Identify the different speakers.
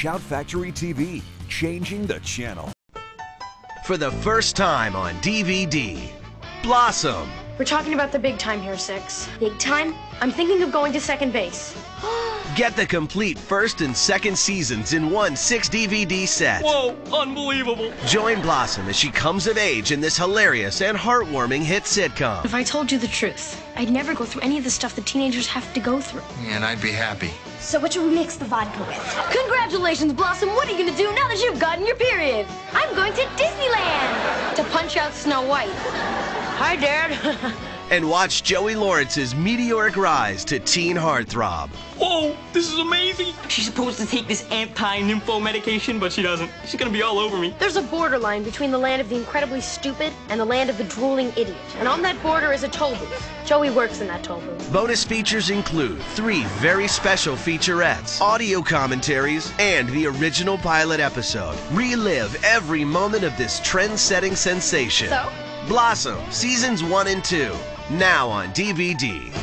Speaker 1: Shout Factory TV, changing the channel.
Speaker 2: For the first time on DVD, Blossom.
Speaker 3: We're talking about the big time here, Six. Big time? I'm thinking of going to second base.
Speaker 2: Get the complete first and second seasons in one 6 DVD set.
Speaker 4: Whoa, unbelievable.
Speaker 2: Join Blossom as she comes of age in this hilarious and heartwarming hit sitcom.
Speaker 3: If I told you the truth, I'd never go through any of the stuff that teenagers have to go through.
Speaker 5: And I'd be happy.
Speaker 6: So what should we mix the vodka with?
Speaker 3: Congratulations, Blossom. What are you going to do now that you've gotten your period? I'm going to Disneyland to punch out Snow White. Hi, Dad.
Speaker 2: And watch Joey Lawrence's meteoric rise to teen heartthrob.
Speaker 4: Whoa, this is amazing. She's supposed to take this anti-nympho medication, but she doesn't. She's gonna be all over me.
Speaker 3: There's a borderline between the land of the incredibly stupid and the land of the drooling idiot. And on that border is a toll booth. Joey works in that toll booth.
Speaker 2: Bonus features include three very special featurettes, audio commentaries, and the original pilot episode. Relive every moment of this trend-setting sensation.
Speaker 3: So?
Speaker 2: Blossom, seasons one and two, now on DVD.